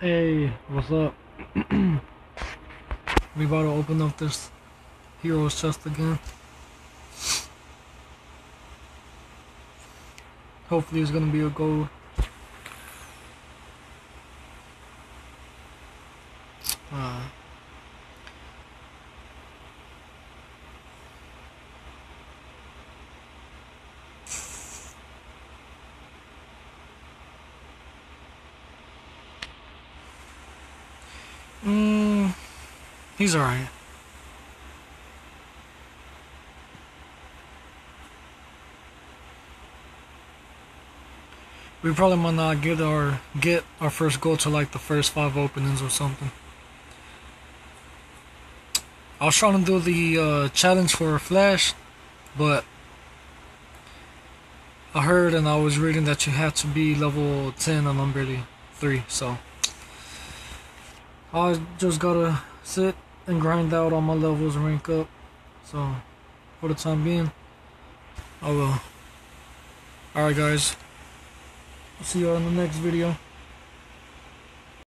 Hey, what's up? we about to open up this hero's chest again. Hopefully it's gonna be a gold. Uh, mm, he's alright. We probably might not get our get our first goal to like the first five openings or something. I was trying to do the uh, challenge for a Flash, but I heard and I was reading that you had to be level 10 and I'm barely 3, so I just gotta sit and grind out all my levels and rank up. So, for the time being, I will. Alright guys, see you on the next video.